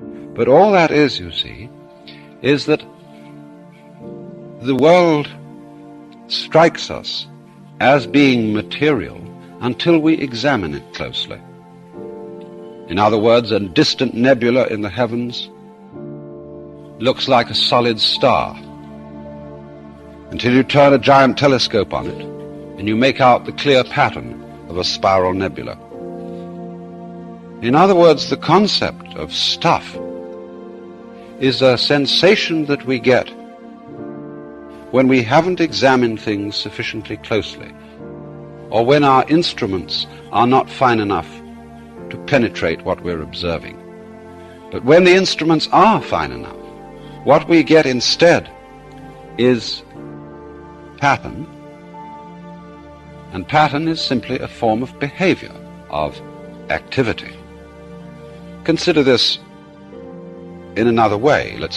But all that is, you see, is that the world strikes us as being material until we examine it closely. In other words, a distant nebula in the heavens looks like a solid star until you turn a giant telescope on it and you make out the clear pattern of a spiral nebula. In other words, the concept of stuff is a sensation that we get when we haven't examined things sufficiently closely, or when our instruments are not fine enough to penetrate what we're observing. But when the instruments are fine enough, what we get instead is pattern, and pattern is simply a form of behavior, of activity. Consider this in another way. Let's